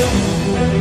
you.